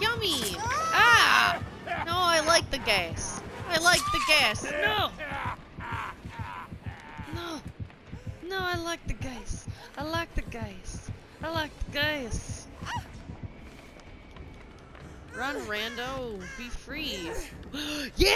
Yummy! Ah! No, I like the gas. I like the gas. No! No! No, I like the gas. I like the gas. I like the gas. Run, rando. Be free. Yeah!